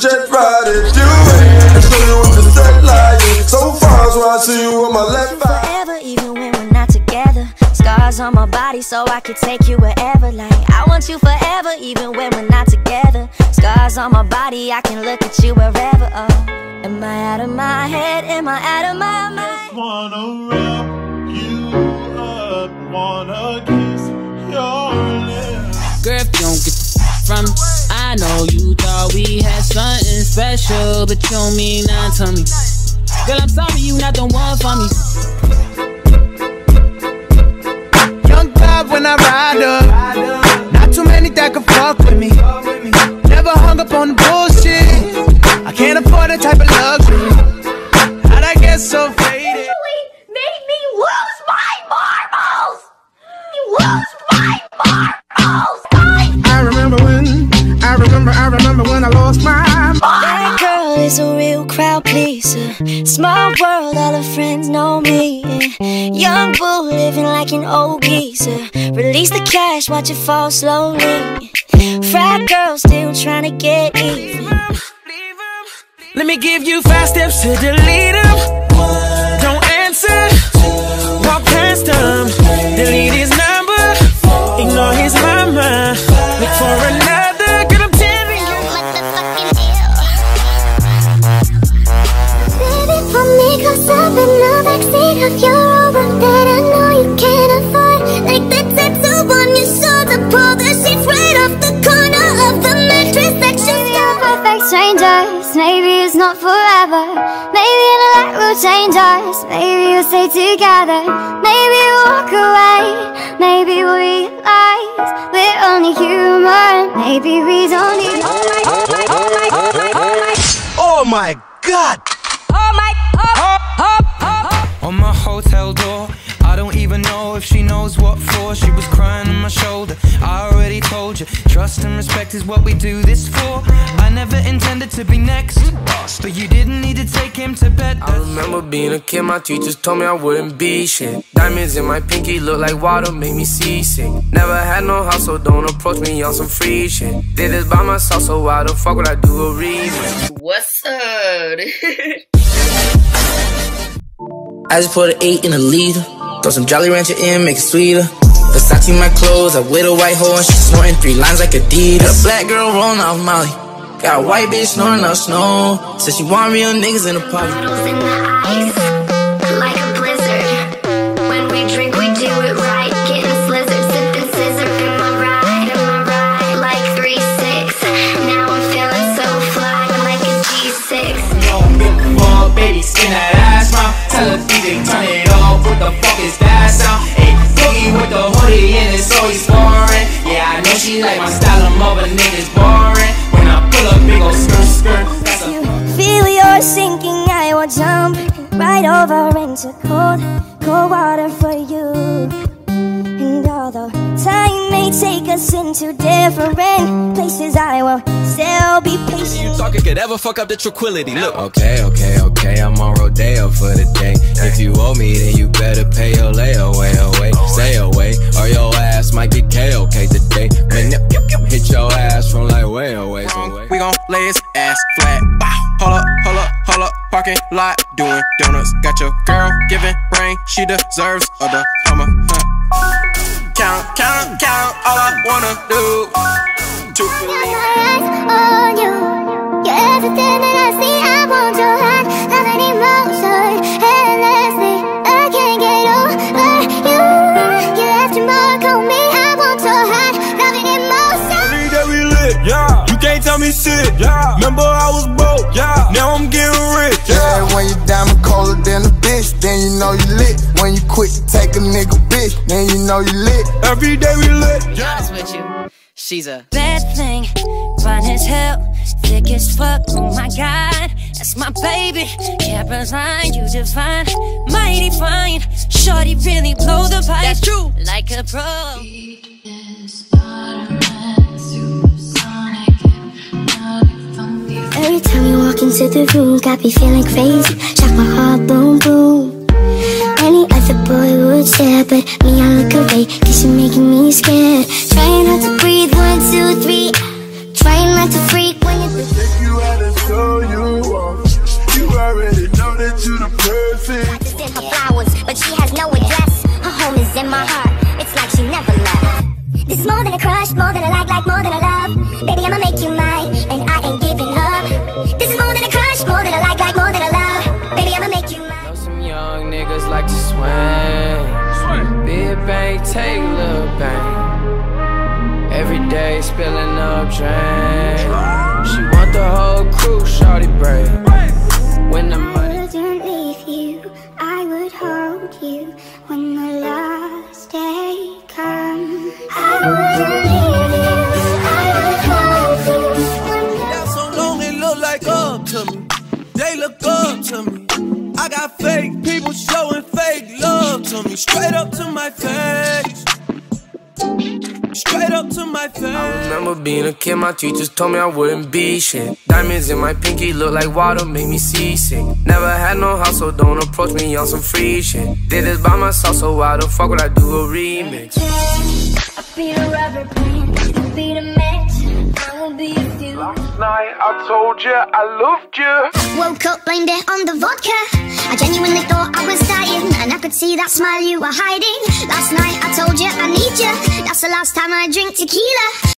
jet ride. If you ain't, and show you what the set like. So far, so I see you on my left eye. Forever, even when we're not together. Scars on my body, so I could take you wherever. Like, I want you forever, even when we're not together. Scars on my body, I can look at you wherever. Oh, am I out of my head? Am I out of my mind? Special, but you don't mean nothing to me. Girl, I'm sorry you not the one for me. Young God when I ride up. Not too many that can fuck with me. Never hung up on the bullshit. I can't afford that type of luxury. How'd I get so faded? made me lose my marbles! Lose my marbles! I remember when, I remember, I remember Small world, all her friends know me. Young bull living like an old geezer. Release the cash, watch it fall slowly. Frat girl still trying to get even. Let me give you five steps to delete them. Me, cause the backseat of your Rover that I know you can't afford. Like that tattoo on your shoulder, pull the sheets right off the corner of the mattress section. We're perfect strangers, maybe it's not forever. Maybe the light will change us. Maybe we'll stay together. Maybe we'll walk away. Maybe we'll realize we're only human. Maybe we don't need. Oh my, oh my, oh my, oh my, oh my. Oh my God. Hotel door. I don't even know if she knows what for. She was crying on my shoulder. I already told you, trust and respect is what we do this for. I never intended to be next, but you didn't need to take him to bed. I remember being a kid, my teachers told me I wouldn't be shit. Diamonds in my pinky look like water, make me seasick. Never had no house, so don't approach me on some free shit. Did this by myself, so why the fuck would I do a remix? What's up? I just put an eight in a liter. Throw some Jolly Rancher in, make it sweeter. Versace my clothes, I with a white hoe and she snorting three lines like Adidas. A black girl rolling off Molly. Got a white bitch snoring up snow. Said she want real niggas in the party. bottles in the ice, like a blizzard. When we drink, we do it right. Getting slizzard, sipping scissor. Am I right? Am I right? Like three six. Now I'm feeling so fly, like a G6. Ball, baby, skin that ass round. DJ turn it off. What the fuck is that sound? Hey, boogie with the hoodie and it's always boring. Yeah, I know she like my style. I'm over niggas boring. When I pull up, big ol' skirt skirt. That's a Feel your sinking, I will jump right over into cold, cold water for you. Us into different places, I will still be patient. Talking could ever fuck up the tranquility. Look, Okay, okay, okay, I'm on Rodeo for the day. If you owe me, then you better pay your layaway away. Stay away, or your ass might get KOK today. When hit your ass from like way away. So wait. We gon' lay his ass flat. Bow. Hold up, hold up, hold up. Parking lot doing donuts. Got your girl giving brain. She deserves a diploma. Huh. Count, count, count. All I wanna do. Two Got my eyes on you. You're everything that I see. I want your heart, love and emotion. Endlessly, I can't get over you. You left your mark on me. I want your heart, love and emotion. Every day we lit, yeah. You can't tell me shit, yeah. Remember I was broke, yeah. Now I'm getting rich, Yeah, when you diamond colder than a bitch, then you know you lit. When you quit to take a nigga bitch, then you know you lit. Every day we lit, yeah. honest with you, she's a bad thing. Fine as hell, thick as fuck. Oh my god, that's my baby. Caroline, you divine, mighty fine. Shorty really blow the pipe. That's true. Like a pro. Every time you walk into the room, got me feeling crazy. Shock my heart, boom, boom. Any other boy would stare But me, I look away Cause you're making me scared Trying not to breathe, one, two, three Trying not to freak when you Take you out and show you off. You already know that you're the perfect. to send her flowers But she has no address Her home is in my heart It's like she never left This is more than a crush More than a like, like more than a Big bang, take little bang. Every day spilling up drain. She want the whole crew, shorty break. When the money. To me. Straight up to my face. Straight up to my face. I remember being a kid, my teachers told me I wouldn't be shit. Diamonds in my pinky look like water, make me seasick. Never had no house, so don't approach me on some free shit. Did this by myself, so why the fuck would I do a remix? I'll be a rubber band, I'll be the match, I will be a few. Last night I told you I loved you. Woke up, blamed it on the vodka. I genuinely thought I was dying, and I could see that smile you were hiding. Last night I told you I need you. That's the last time I drink tequila.